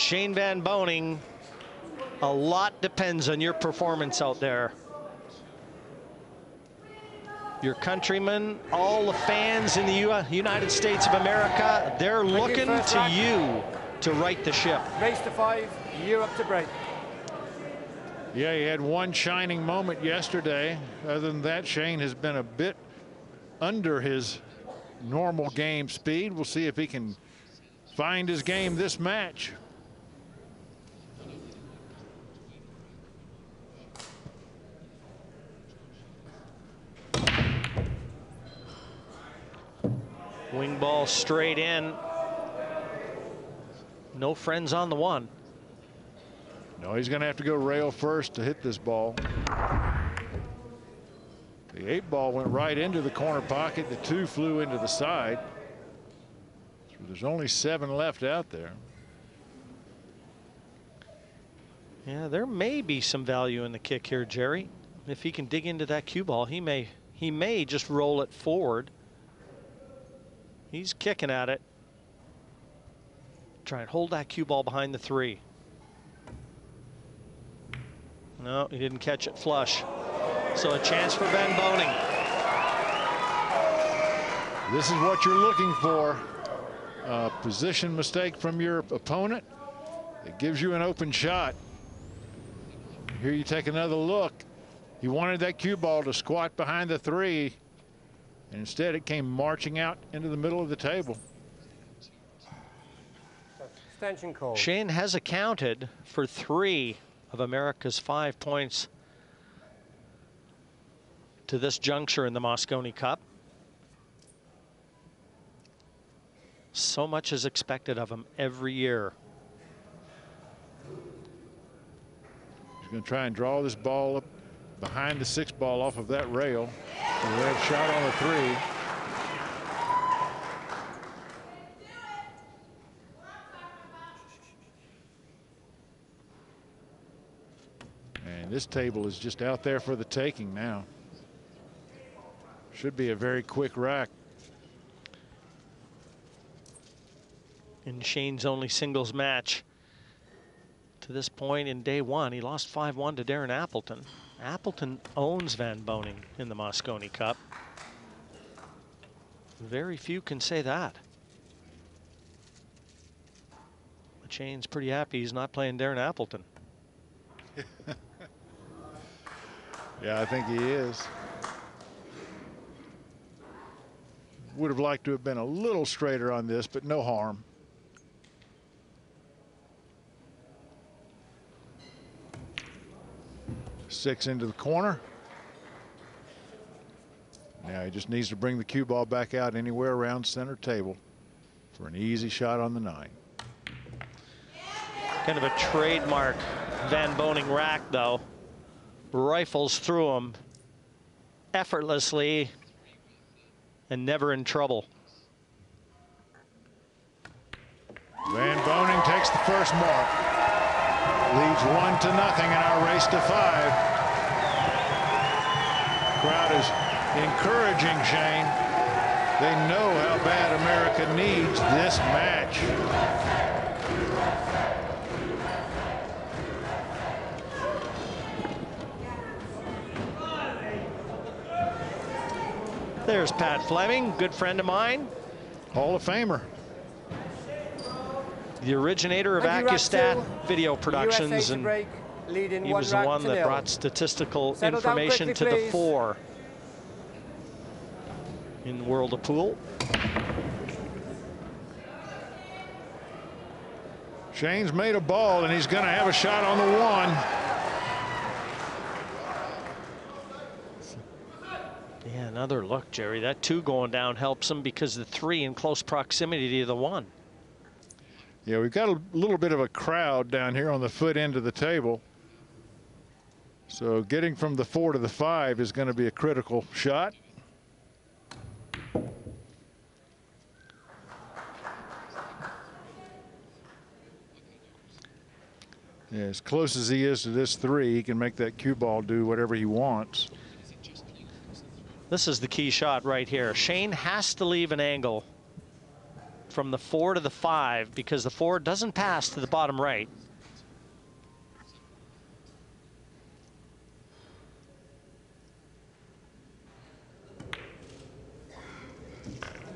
Shane Van Boening, a lot depends on your performance out there. Your countrymen, all the fans in the U United States of America, they're Thank looking you, to rack. you to right the ship. Race to five, you up to break. Yeah, he had one shining moment yesterday. Other than that, Shane has been a bit under his normal game speed. We'll see if he can find his game this match. Wing ball straight in. No friends on the one. No, he's going to have to go rail first to hit this ball. The eight ball went right into the corner pocket. The two flew into the side. So there's only seven left out there. Yeah, there may be some value in the kick here, Jerry. If he can dig into that cue ball, he may he may just roll it forward. He's kicking at it. Try and hold that cue ball behind the three. No, he didn't catch it flush. So a chance for Van Boening. This is what you're looking for. A position mistake from your opponent. It gives you an open shot. Here you take another look. He wanted that cue ball to squat behind the three. And instead it came marching out into the middle of the table. Extension call. Shane has accounted for three of America's five points to this juncture in the Mosconi Cup. So much is expected of him every year. He's going to try and draw this ball up behind the six ball off of that rail. Red shot on the three. And this table is just out there for the taking now. Should be a very quick rack. In Shane's only singles match to this point in day one, he lost 5-1 to Darren Appleton. Appleton owns Van Boening in the Mosconi Cup. Very few can say that. But Shane's pretty happy he's not playing Darren Appleton. yeah, I think he is. Would have liked to have been a little straighter on this, but no harm. Six into the corner. Now he just needs to bring the cue ball back out anywhere around center table for an easy shot on the nine. Kind of a trademark Van Boening rack, though. Rifles through him effortlessly and never in trouble. Van Boening takes the first mark. Leads one to nothing in our race to five. Crowd is encouraging Shane. They know how bad America needs this match. There's Pat Fleming, good friend of mine. Hall of Famer. The originator of Accustat Video Productions. and he was the one that brought statistical Settle information quickly, to please. the fore in the world of pool. Shane's made a ball and he's going to have a shot on the one. Yeah, another look, Jerry. That two going down helps him because the three in close proximity to the one. Yeah, we've got a little bit of a crowd down here on the foot end of the table. So getting from the four to the five is going to be a critical shot. Yeah, as close as he is to this three, he can make that cue ball do whatever he wants. This is the key shot right here. Shane has to leave an angle from the four to the five because the four doesn't pass to the bottom right.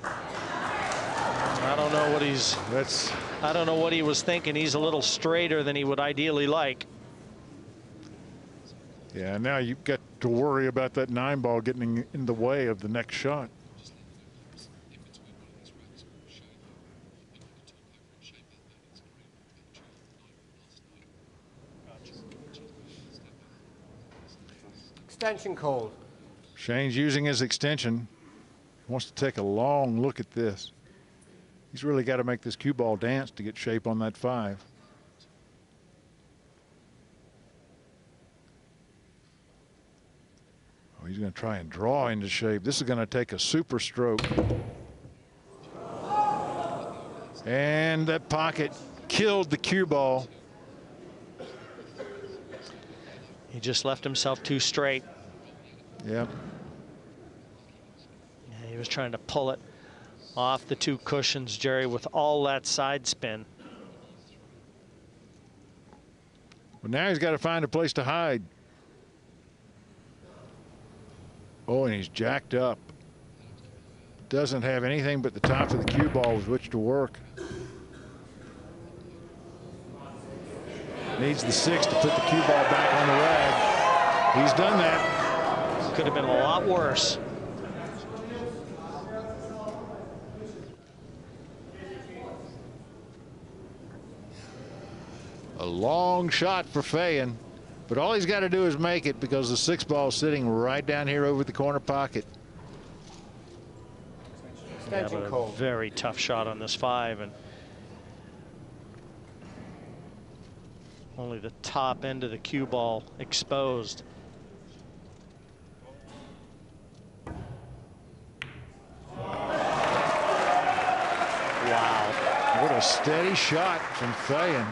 I don't know what he's That's I don't know what he was thinking. He's a little straighter than he would ideally like. yeah. Now you've got to worry about that nine ball getting in the way of the next shot. Extension called. Shane's using his extension. Wants to take a long look at this. He's really got to make this cue ball dance to get shape on that five. Oh, he's going to try and draw into shape. This is going to take a super stroke. And that pocket killed the cue ball. He just left himself too straight. Yep. Yeah, he was trying to pull it off the two cushions, Jerry, with all that side spin. But now he's got to find a place to hide. Oh, and he's jacked up. Doesn't have anything but the top of the cue ball with which to work. Needs the six to put the cue ball back on the rag. He's done that. Could have been a lot worse. A long shot for Feijen. But all he's got to do is make it because the six ball is sitting right down here over the corner pocket. Yeah, a very tough shot on this five, and only the top end of the cue ball exposed. Wow. What a steady shot from Feijen.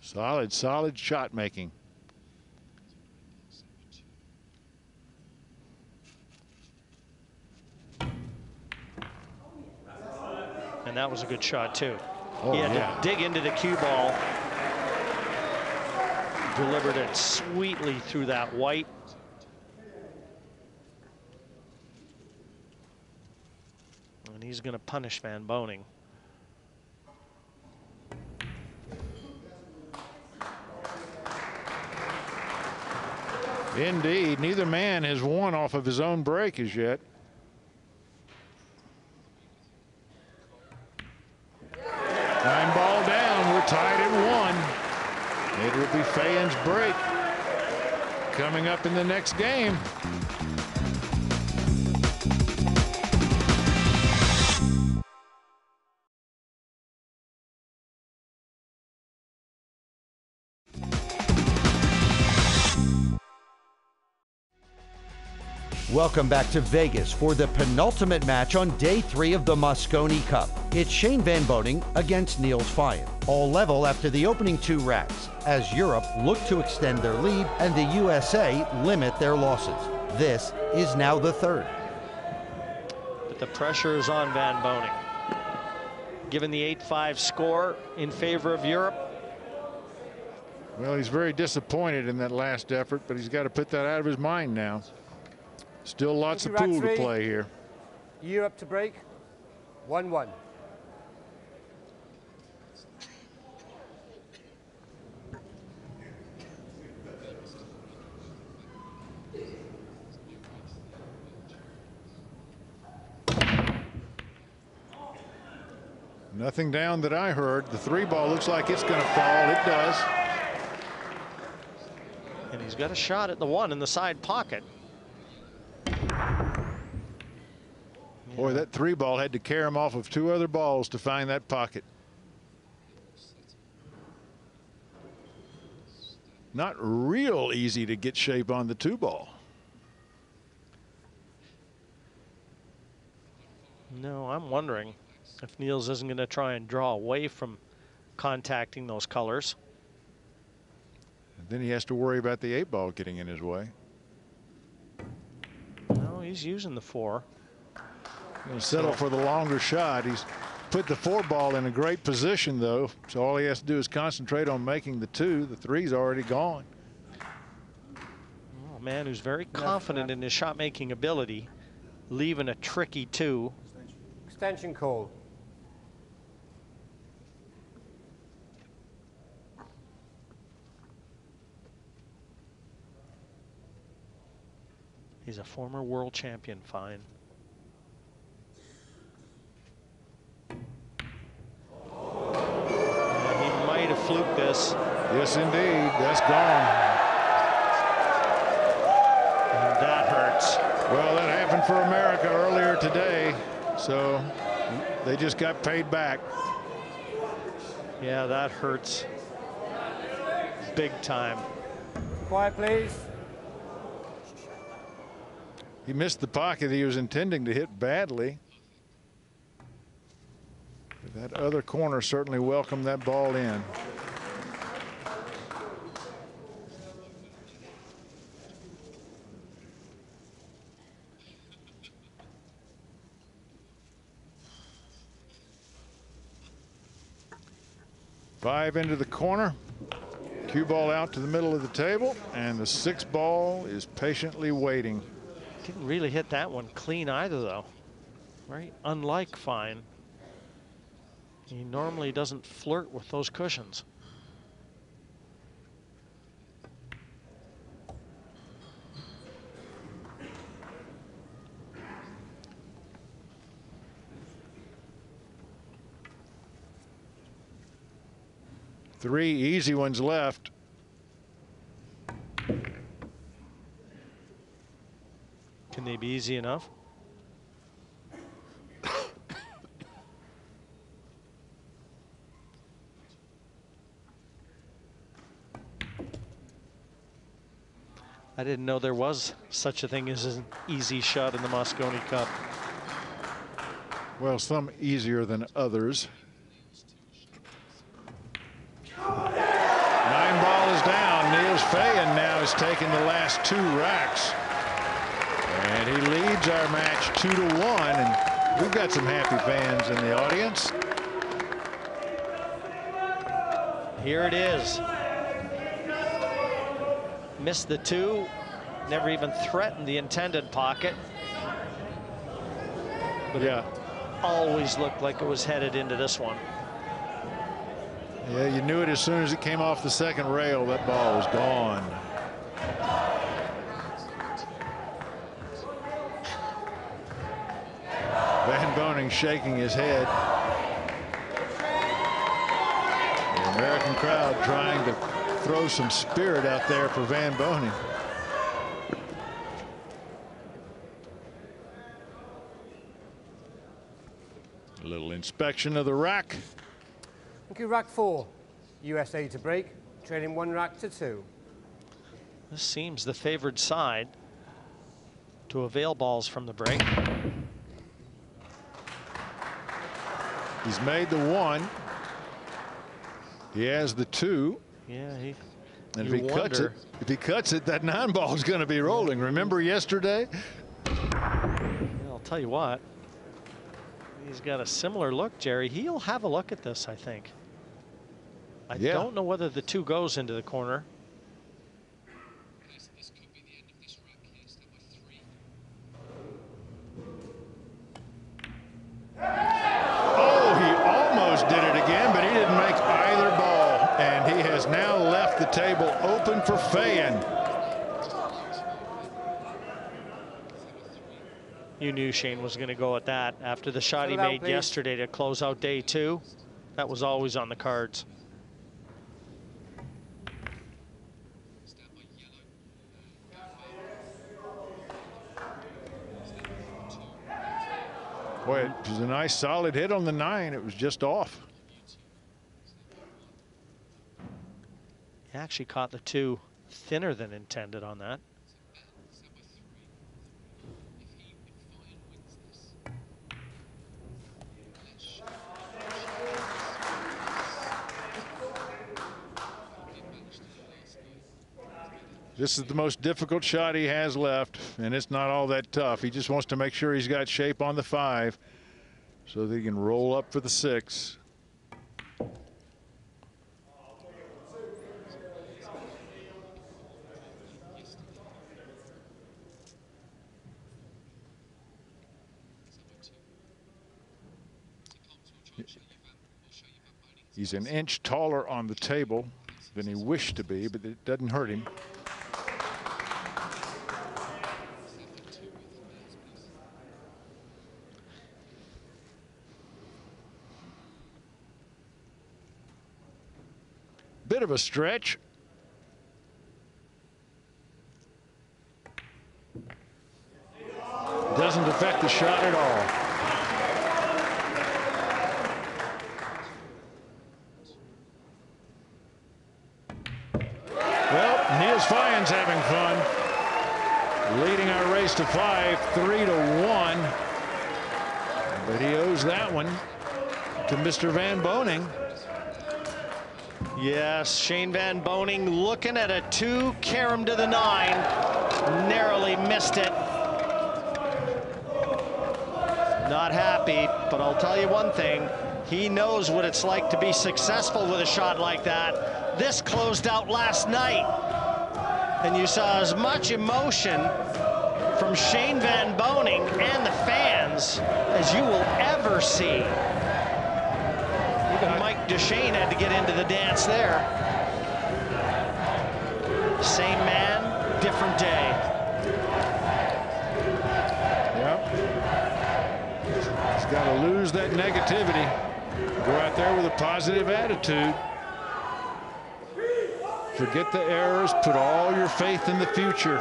solid, solid shot making. And that was a good shot, too. Oh, he had yeah. to dig into the cue ball. Delivered it sweetly through that white. And he's going to punish Van Boening. Indeed, neither man has won off of his own break as yet. Nine ball down. We're tied at one. It will be Feijen's break coming up in the next game. Welcome back to Vegas for the penultimate match on day three of the Mosconi Cup. It's Shane Van Boening against Niels Feijen, all level after the opening two racks, as Europe look to extend their lead and the USA limit their losses. This is now the third. But the pressure is on Van Boening. Given the 8-5 score in favor of Europe, Well, he's very disappointed in that last effort, but he's got to put that out of his mind now. Still lots of Rack pool to play here. Europe to break. 1 1. Nothing down that I heard. The three ball looks like it's going to fall. It does. and he's got a shot at the one in the side pocket. Boy, that three ball had to carry him off of two other balls to find that pocket. Not real easy to get shape on the two ball. No, I'm wondering if Niels isn't going to try and draw away from contacting those colors. Then he has to worry about the eight ball getting in his way. No, he's using the four. Gonna settle for the longer shot. He's put the four ball in a great position though. So all he has to do is concentrate on making the two. The three's already gone. Oh, a man who's very confident in his shot making ability, leaving a tricky two. Extension call. He's a former world champion, fine. Yeah, he might have fluked this. Yes, indeed. That's gone. And that hurts. Well, that happened for America earlier today. So they just got paid back. Yeah, that hurts. Big time. Quiet, please. He missed the pocket he was intending to hit badly. That other corner certainly welcomed that ball in. Five into the corner. Cue ball out to the middle of the table, and the six ball is patiently waiting. Didn't really hit that one clean either, though. Very unlike Feijen. He normally doesn't flirt with those cushions. Three easy ones left. Can they be easy enough? I didn't know there was such a thing as an easy shot in the Mosconi Cup. Well, some easier than others. Nine ball is down. Niels Feijen now has taken the last two racks. And he leads our match two to one. And we've got some happy fans in the audience. Here it is. Missed the two. Never even threatened the intended pocket. But yeah, Always looked like it was headed into this one. Yeah, you knew it as soon as it came off the second rail. That ball was gone. Van Boening shaking his head. The American crowd trying to throw some spirit out there for Van Boening. A little inspection of the rack. Thank you, rack four. USA to break. Trailing one rack to two. This seems the favored side to avail balls from the break. He's made the one. He has the two. Yeah, he. And if he cuts it, if he cuts it, that nine ball is going to be rolling. Remember yesterday? I'll tell you what. He's got a similar look, Jerry. He'll have a look at this, I think. I Yeah. don't know whether the two goes into the corner. Oh, he almost did it again, but he didn't make either ball. And he has now left the table open for Feijen. You knew Shane was going to go at that after the shot he made please. yesterday to close out day two. That was always on the cards. Boy, it was a nice solid hit on the nine. It was just off. He actually caught the two thinner than intended on that. This is the most difficult shot he has left, and it's not all that tough. He just wants to make sure he's got shape on the five so that he can roll up for the six. He's an inch taller on the table than he wished to be, but it doesn't hurt him. Bit of a stretch. Doesn't affect the shot at all. Well, Niels Feijen's having fun. Leading our race to five, three to one. But he owes that one to Mr. Van Boening. Yes, Shane Van Boening looking at a two, carom to the nine. Narrowly missed it. Not happy, but I'll tell you one thing. He knows what it's like to be successful with a shot like that. This closed out last night. And you saw as much emotion from Shane Van Boening and the fans as you will ever see. Even Mike Dechaine had to get into the dance there. Same man, different day. Yep. He's got to lose that negativity. Go out there with a positive attitude. Forget the errors. Put all your faith in the future.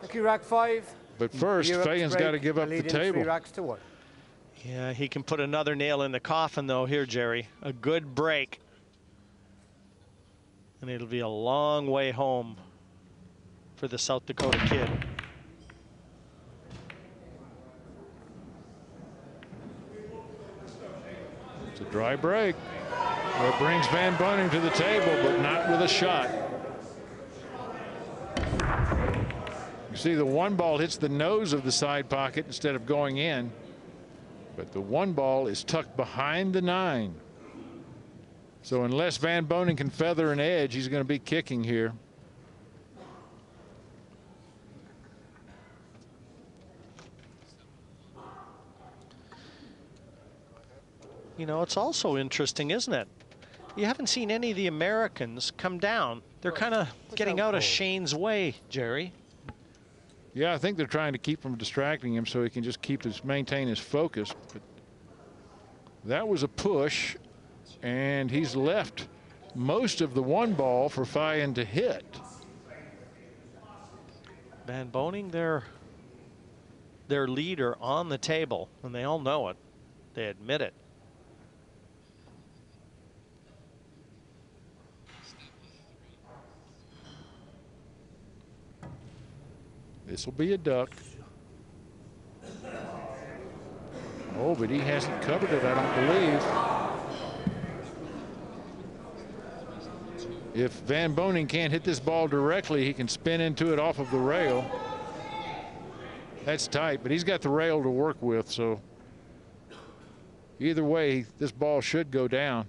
Thank you, rack five. But first, Europe to got to give up the table. racks to one. Yeah, he can put another nail in the coffin, though, here, Jerry. A good break. And it'll be a long way home for the South Dakota kid. It's a dry break. That brings Van Boening to the table, but not with a shot. See the one ball hits the nose of the side pocket instead of going in. But the one ball is tucked behind the nine. So unless Van Boening can feather an edge, he's going to be kicking here. You know, it's also interesting, isn't it? You haven't seen any of the Americans come down. They're kind of getting out of Shane's way, Jerry. Yeah, I think they're trying to keep from distracting him so he can just keep his maintain his focus. But that was a push, and he's left most of the one ball for Feijen to hit. Van Boening, their their leader on the table, and they all know it. They admit it. This will be a duck. Oh, but he hasn't covered it, I don't believe. If Van Boening can't hit this ball directly, he can spin into it off of the rail. That's tight, but he's got the rail to work with, so either way, this ball should go down.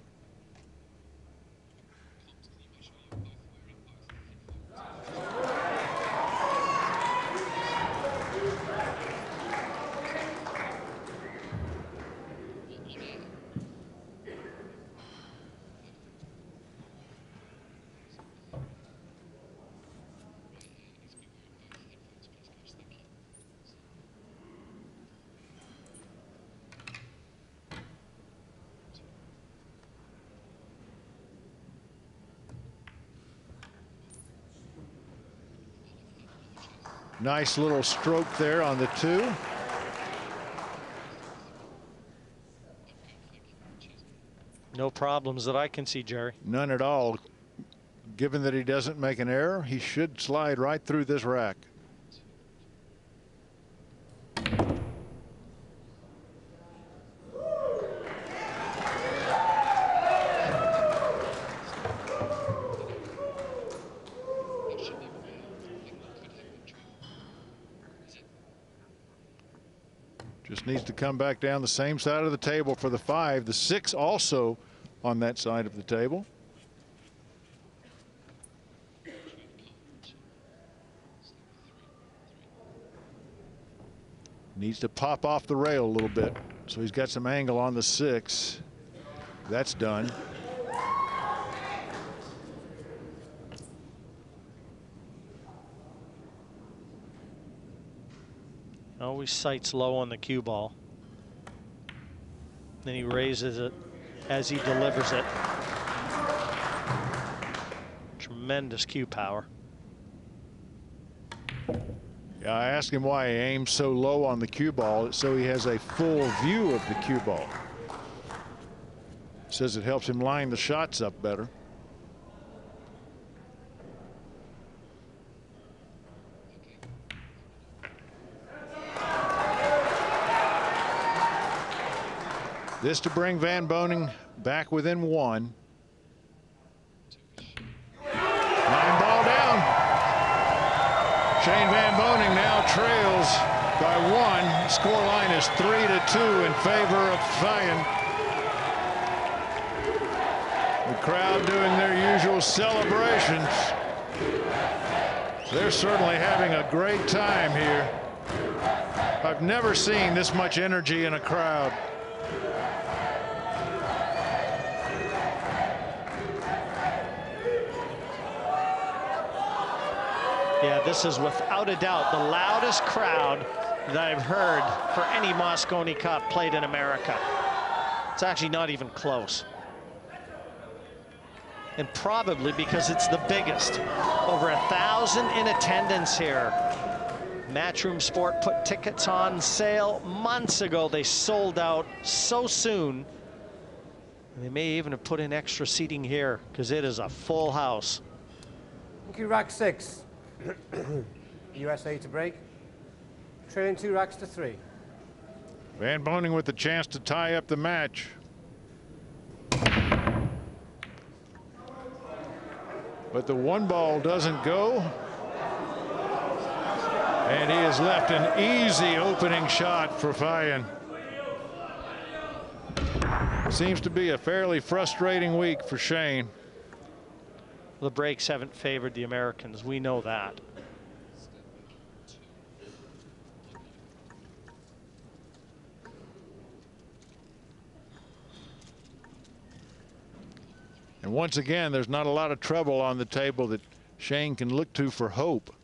Nice little stroke there on the two. No problems that I can see, Jerry. None at all. Given that he doesn't make an error, he should slide right through this rack. Just needs to come back down the same side of the table for the five. The six also on that side of the table. Needs to pop off the rail a little bit. So he's got some angle on the six. That's done. Always sights low on the cue ball. Then he raises it as he delivers it. Tremendous cue power. Yeah, I asked him why he aims so low on the cue ball so he has a full view of the cue ball. Says it helps him line the shots up better. This to bring Van Boening back within one. Nine ball down. Shane Van Boening now trails by one. Score line is three to two in favor of Feijen. The crowd doing their usual celebrations. They're certainly having a great time here. I've never seen this much energy in a crowd. Yeah, this is without a doubt the loudest crowd that I've heard for any Mosconi Cup played in America. It's actually not even close. And probably because it's the biggest. Over a thousand in attendance here. Matchroom Sport put tickets on sale months ago. They sold out so soon. And they may even have put in extra seating here because it is a full house. Thank you, rack six. USA to break. Trailing two racks to three. Van Boening with the chance to tie up the match. But the one ball doesn't go. And he has left an easy opening shot for Feijen. Seems to be a fairly frustrating week for Shane. The breaks haven't favored the Americans. We know that. And once again, there's not a lot of trouble on the table that Shane can look to for hope.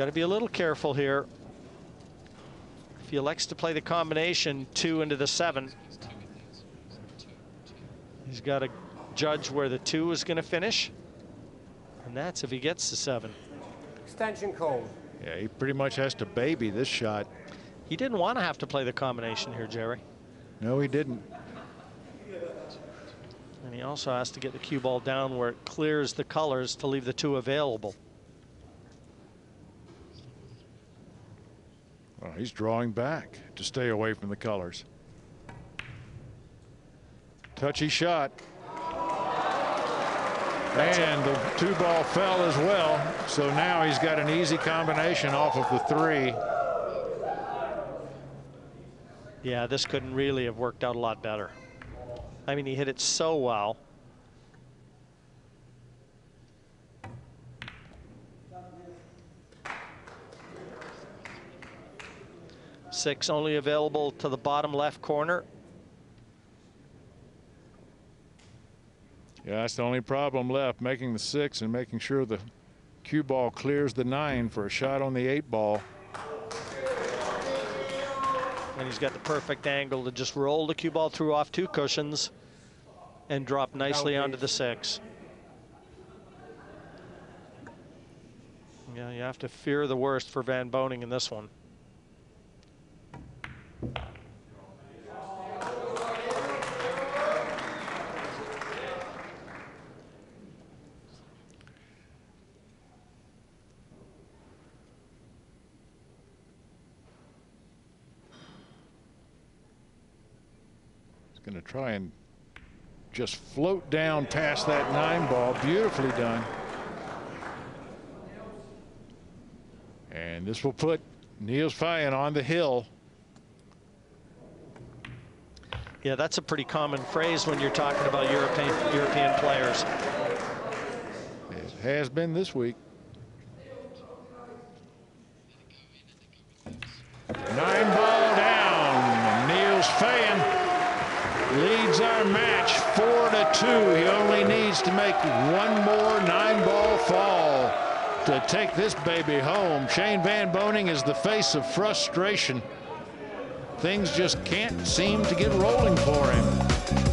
Got to be a little careful here. If he elects to play the combination two into the seven, he's got to judge where the two is going to finish. And that's if he gets the seven. Extension call. Yeah, he pretty much has to baby this shot. He didn't want to have to play the combination here, Jerry. No, he didn't. And he also has to get the cue ball down where it clears the colors to leave the two available. He's drawing back to stay away from the colors. Touchy shot. And the two ball fell as well. So now he's got an easy combination off of the three. Yeah, this couldn't really have worked out a lot better. I mean, he hit it so well. Six only available to the bottom left corner. Yeah, that's the only problem left, making the six and making sure the cue ball clears the nine for a shot on the eight ball. And he's got the perfect angle to just roll the cue ball through off two cushions and drop nicely onto the six. Yeah, you have to fear the worst for Van Boening in this one. Try and just float down past that nine ball. Beautifully done. And this will put Niels Feijen on the hill. Yeah, that's a pretty common phrase when you're talking about European European players. It has been this week. Nine ball down. Niels Feijen leads our match four to two. He only needs to make one more nine ball fall to take this baby home. Shane Van Boening is the face of frustration. Things just can't seem to get rolling for him.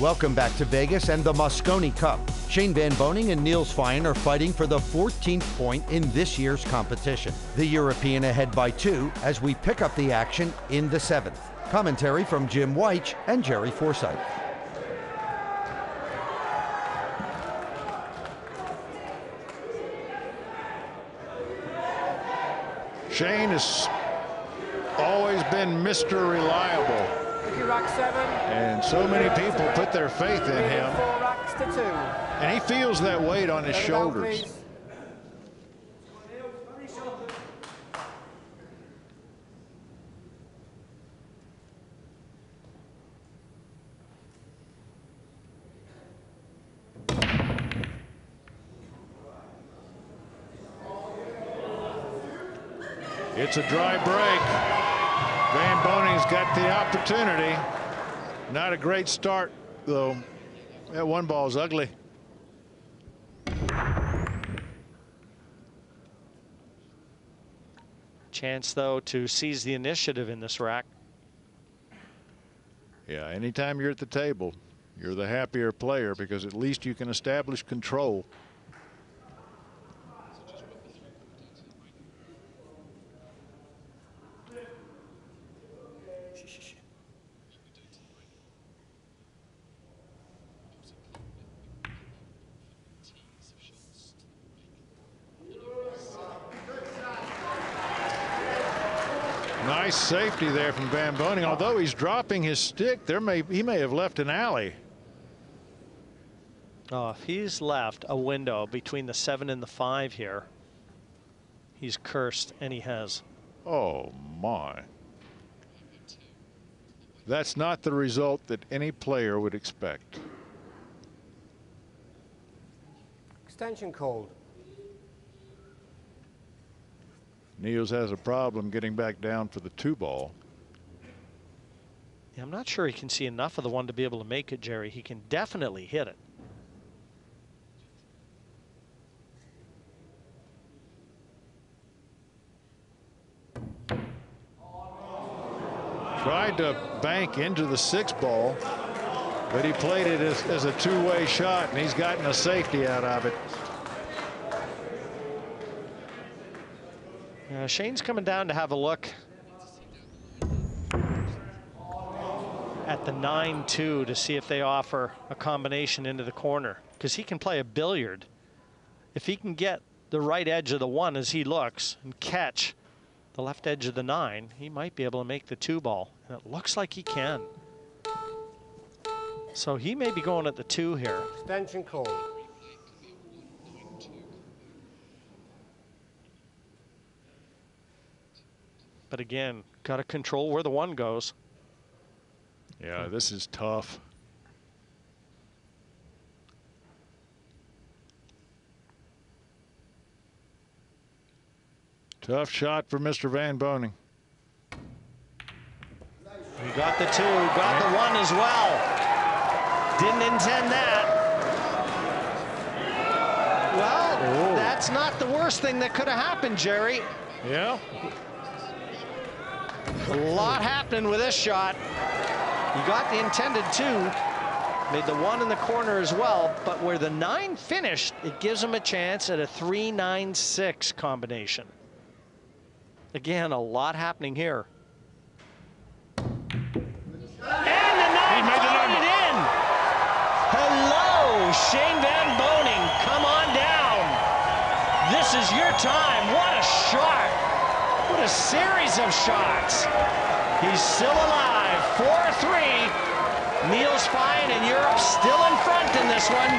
Welcome back to Vegas and the Mosconi Cup. Shane Van Boening and Niels Feijen are fighting for the 14th point in this year's competition. The European ahead by two as we pick up the action in the seventh. Commentary from Jim White and Jerry Forsythe. Shane has always been Mr. Reliable. Mickey rack seven. And so many people put their faith in him. Four racks to two. And he feels that weight on his shoulders. It's a dry break. Got the opportunity. Not a great start, though. That one ball's ugly. Chance, though, to seize the initiative in this rack. Yeah, anytime you're at the table, you're the happier player because at least you can establish control. Nice safety there from Van Boening. Although he's dropping his stick, there may he may have left an alley. Oh, if he's left a window between the seven and the five here, he's cursed, and he has. Oh my. That's not the result that any player would expect. Extension called. Niels has a problem getting back down for the two ball. Yeah, I'm not sure he can see enough of the one to be able to make it, Jerry. He can definitely hit it. Tried to bank into the six ball, but he played it as, as a two-way shot, and he's gotten a safety out of it. Shane's coming down to have a look at the 9-2 to see if they offer a combination into the corner because he can play a billiard. If he can get the right edge of the one as he looks and catch the left edge of the nine, he might be able to make the two ball. And it looks like he can. So he may be going at the two here. Extension called. But again, got to control where the one goes. Yeah, this is tough. Tough shot for Mr. Van Boening. He got the two, got the one as well. Didn't intend that. Well, oh. that's not the worst thing that could have happened, Jerry. Yeah, a lot happening with this shot. He got the intended two, made the one in the corner as well, but where the nine finished, it gives him a chance at a 3-9-6 combination. Again, a lot happening here. And the nine he it in. Hello, Shane Van Boening, come on down. This is your time. What a shot. What a series of shots. He's still alive. 4-3. Niels Feijen and Europe still in front in this one.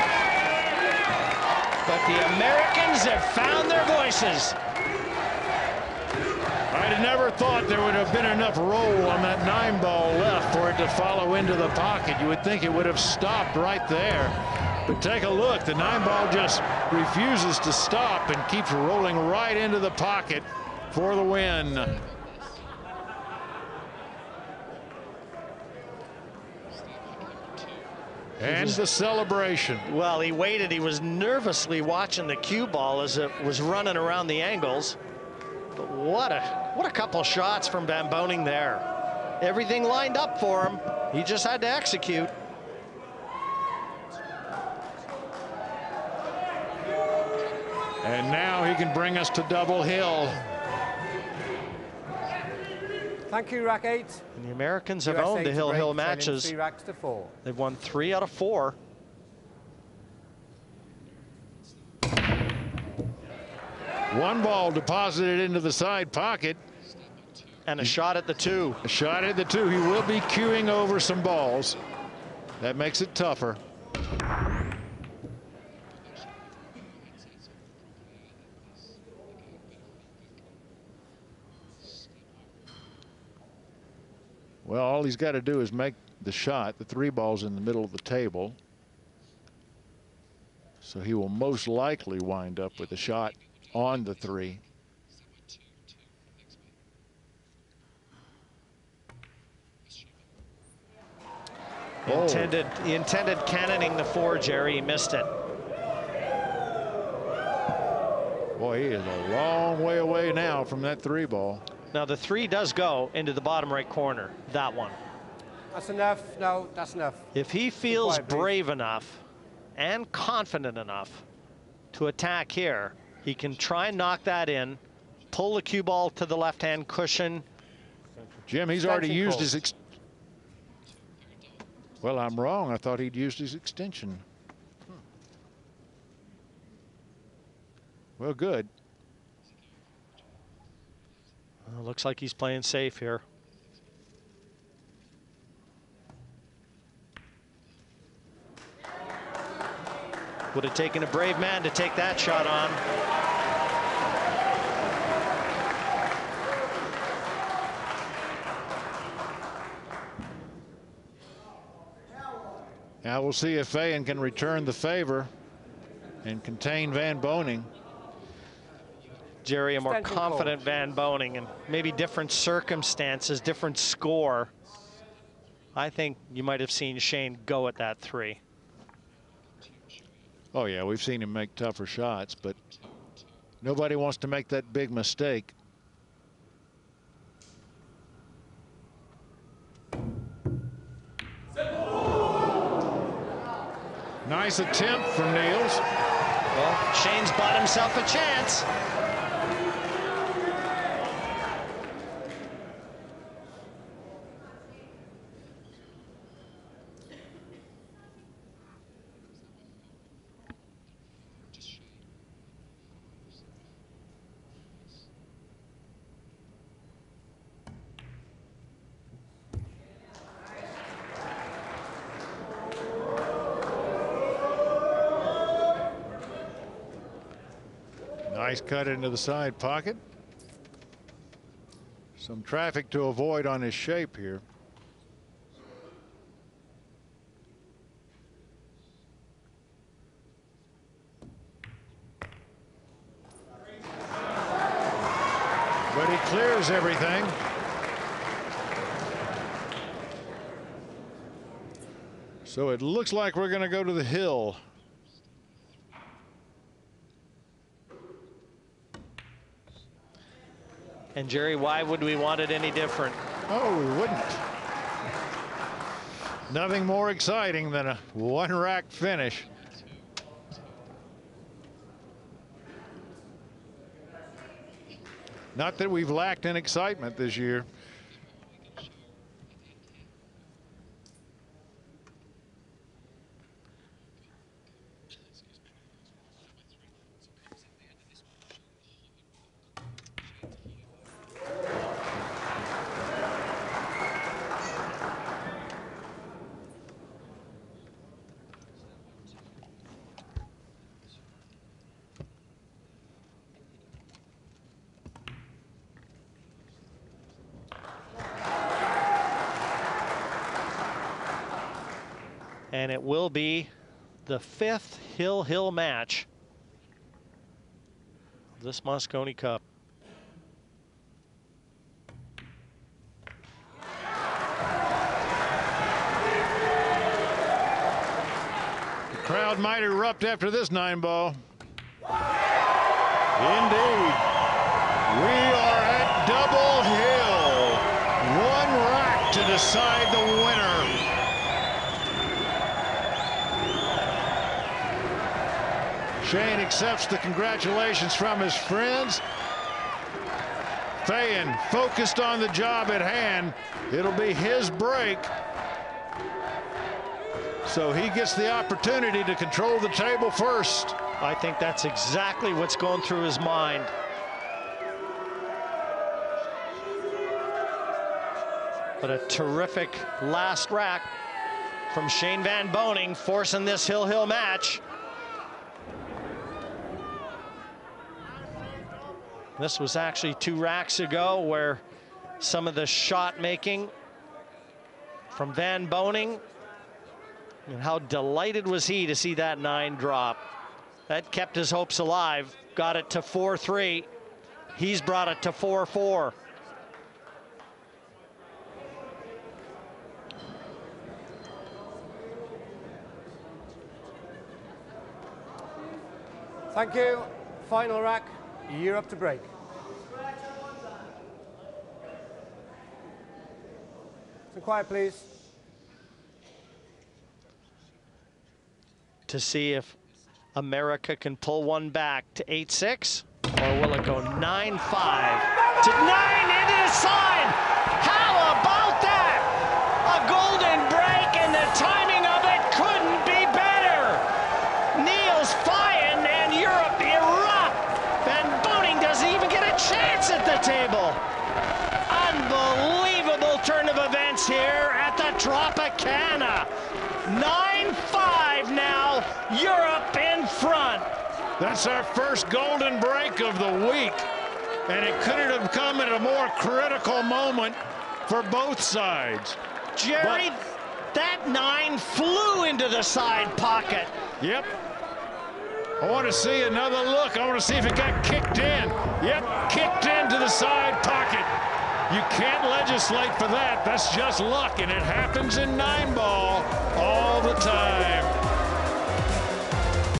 But the Americans have found their voices. I'd never thought there would have been enough roll on that nine ball left for it to follow into the pocket. You would think it would have stopped right there. But take a look. The nine ball just refuses to stop and keeps rolling right into the pocket for the win. And the celebration. Well, he waited. He was nervously watching the cue ball as it was running around the angles. But what a what a couple shots from Van Boening there. Everything lined up for him. He just had to execute. And now he can bring us to double hill. Thank you, rack eight. And the Americans have USA owned the Hill Hill matches. Three racks to four. They've won three out of four. One ball deposited into the side pocket. And a shot at the two. A shot at the two. He will be cueing over some balls. That makes it tougher. Well, all he's got to do is make the shot. The three ball's in the middle of the table. So he will most likely wind up with a shot on the three. He Oh. intended, he intended cannoning the four, Jerry. He missed it. Boy, he is a long way away now from that three ball. Now, the three does go into the bottom right corner, that one. That's enough. No, that's enough. If he feels quiet, please. brave enough and confident enough to attack here, he can try and knock that in, pull the cue ball to the left-hand cushion. Jim, he's already used call. his. Ex well, I'm wrong. I thought he'd used his extension. Hmm. Well, good. Uh, looks like he's playing safe here. Would have taken a brave man to take that shot on. Now we'll see if Feijen can return the favor and contain Van Boening. Jerry, a more Extension call. confident Van Boening and maybe different circumstances, different score. I think you might have seen Shane go at that three. Oh, yeah, we've seen him make tougher shots, but nobody wants to make that big mistake. Nice attempt from Niels. Well, Shane's bought himself a chance. Nice cut into the side pocket. Some traffic to avoid on his shape here. But he clears everything. So it looks like we're going to go to the hill. And Jerry, why would we want it any different? Oh, we wouldn't. Nothing more exciting than a one rack finish. Not that we've lacked in excitement this year. And it will be the fifth Hill Hill match of this Mosconi Cup. The crowd might erupt after this nine ball. Indeed. We are at Double Hill. One rack to decide the winner. Shane accepts the congratulations from his friends. Feijen focused on the job at hand. It'll be his break. So he gets the opportunity to control the table first. I think that's exactly what's going through his mind. But a terrific last rack from Shane Van Boening, forcing this Hill Hill match. This was actually two racks ago where some of the shot making from Van Boening and how delighted was he to see that nine drop. That kept his hopes alive. Got it to 4-3. He's brought it to 4-4. Thank you. Final rack, you're up to break. Some quiet, please. To see if America can pull one back to 8-6, or will it go 9-5 to 9 into the side? How about that? A golden break, and the timing of it couldn't be better. Niels Feijen and Europe erupt. Van Boening doesn't even get a chance at the table. Unbelievable turn of events here at the Tropicana. 9-5 now, Europe in front. That's our first golden break of the week. And it couldn't have come at a more critical moment for both sides. Jerry, that nine flew into the side pocket. Yep. I want to see another look. I want to see if it got kicked in. Yep, kicked into the side pocket. You can't legislate for that. That's just luck, and it happens in nine ball all the time.